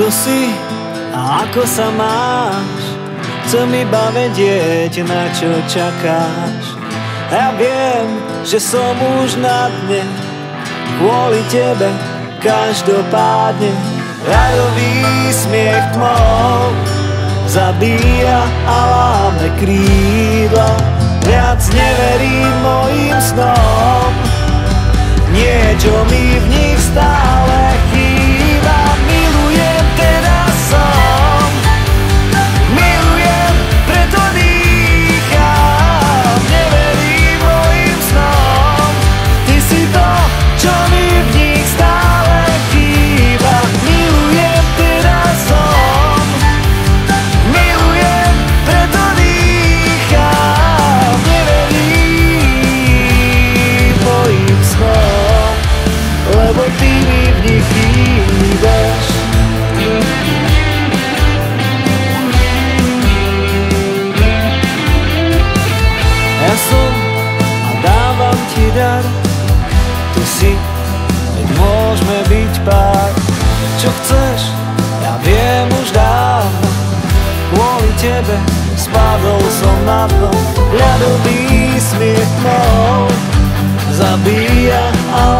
Kto si a ako sa máš? Chcem iba vedieť, na čo čakáš. Ja viem, že som už na dne, kvôli tebe každopádne. Rajový smiech tmou zabíja a láme krídla. Viac neverím mojim snom, niečo mi v nich stále môžeme byť pár. Čo chceš, ja viem už dávno Kvôli tebe spadol som na dno. Ľadový smiech mou Zabíja a láme kríž